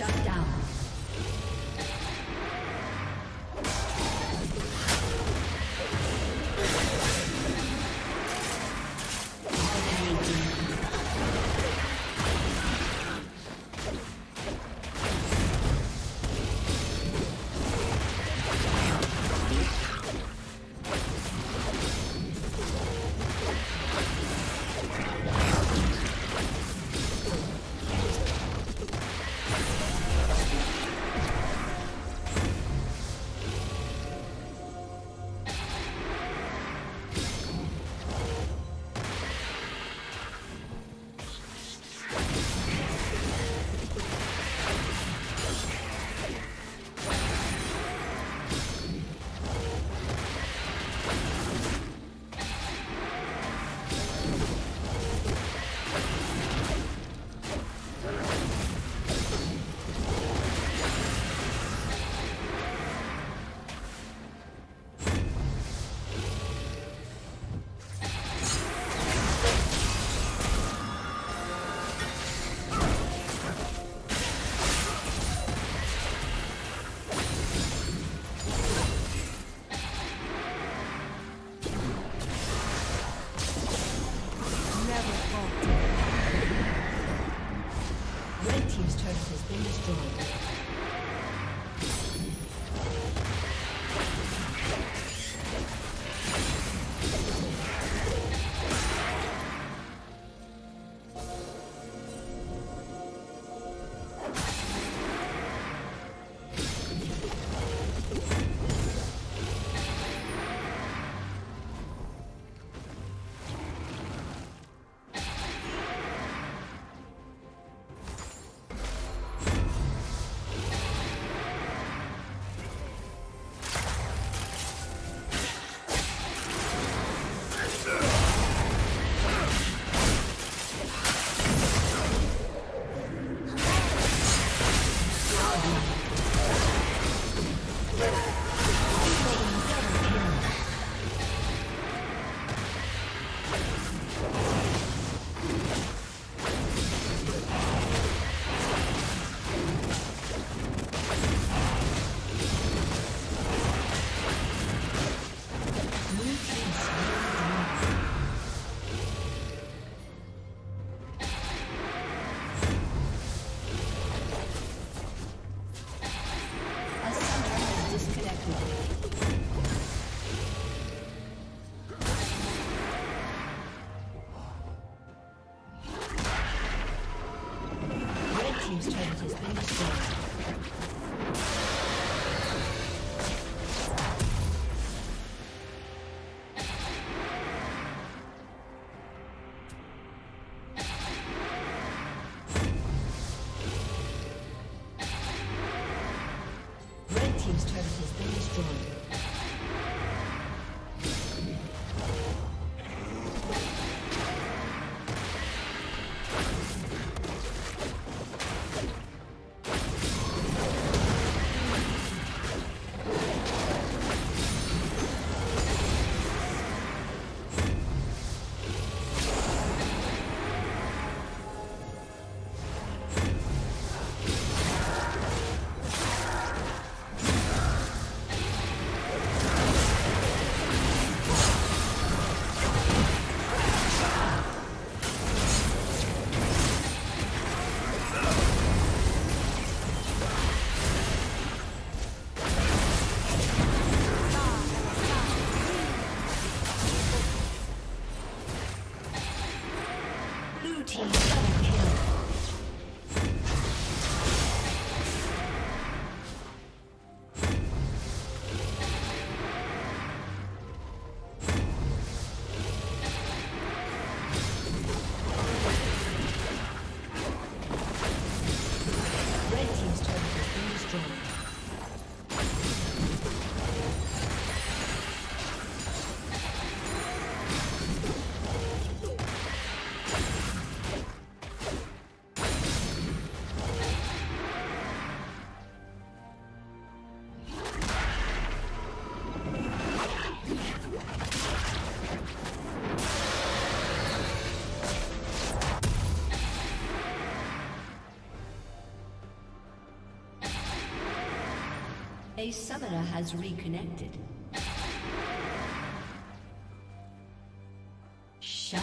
Shut down. A summoner has reconnected. Shut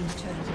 Team's turret